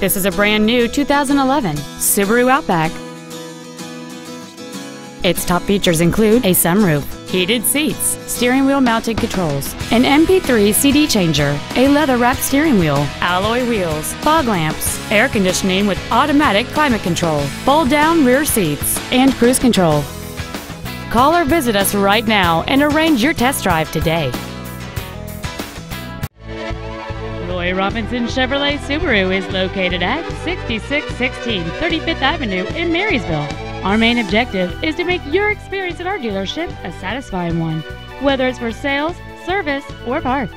This is a brand new 2011 Subaru Outback. Its top features include a sunroof, heated seats, steering wheel mounted controls, an MP3 CD changer, a leather wrapped steering wheel, alloy wheels, fog lamps, air conditioning with automatic climate control, fold down rear seats, and cruise control. Call or visit us right now and arrange your test drive today. Roy Robinson Chevrolet Subaru is located at 6616 35th Avenue in Marysville. Our main objective is to make your experience at our dealership a satisfying one, whether it's for sales, service, or parts.